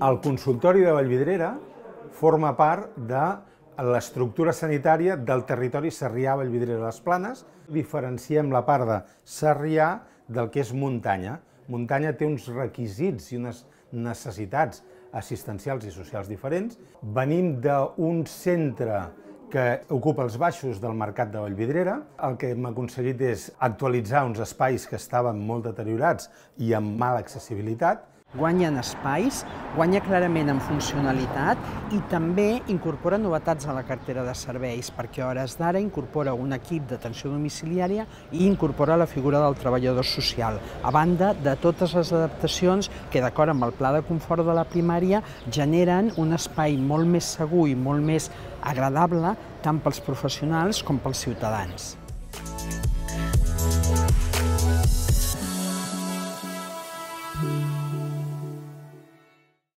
El consultori de Vallvidrera forma part de l'estructura sanitària del territori Sarrià-Vallvidrera les Planes. Diferenciem la part de Sarrià del que és muntanya. Muntanya té uns requisits i unes necessitats assistencials i socials diferents. Venim d'un centre que ocupa els baixos del mercat de Vallvidrera. El que hem aconseguit és actualitzar uns espais que estaven molt deteriorats i amb mala accessibilitat guanya en espais, guanya clarament en funcionalitat i també incorpora novetats a la cartera de serveis, perquè a hores d'ara incorpora un equip d'atenció domiciliària i incorpora la figura del treballador social, a banda de totes les adaptacions que, d'acord amb el pla de confort de la primària, generen un espai molt més segur i molt més agradable tant pels professionals com pels ciutadans.